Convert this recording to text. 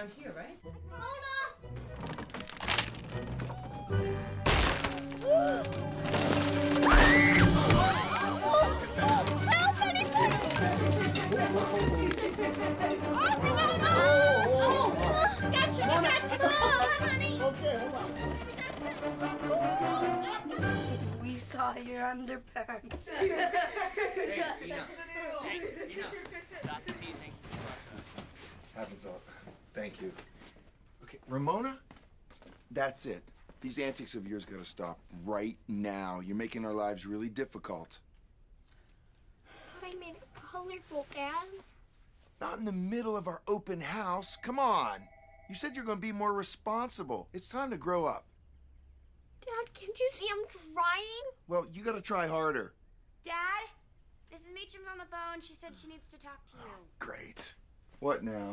around here, right? Mona! We saw your underpants. Happens all. Thank you. Okay, Ramona, that's it. These antics of yours gotta stop right now. You're making our lives really difficult. thought I made it colorful, Dad. Not in the middle of our open house. Come on. You said you're gonna be more responsible. It's time to grow up. Dad, can't you see I'm trying? Well, you gotta try harder. Dad, Mrs. Meacham's on the phone. She said she needs to talk to you. Great. What now?